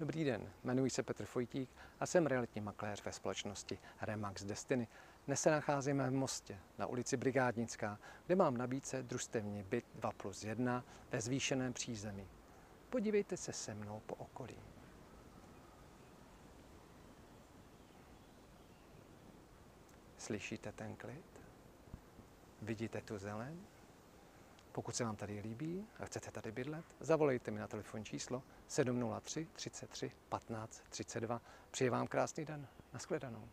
Dobrý den, jmenuji se Petr Fojtík a jsem realitní makléř ve společnosti Remax Destiny. Dnes se nacházíme v Mostě na ulici Brigádnická, kde mám nabídce družstevní byt 2 plus 1 ve zvýšeném přízemí. Podívejte se se mnou po okolí. Slyšíte ten klid? Vidíte tu zeleň? Pokud se vám tady líbí a chcete tady bydlet, zavolejte mi na telefonní číslo 703 33 15 32. Přeji vám krásný den. Naschledanou.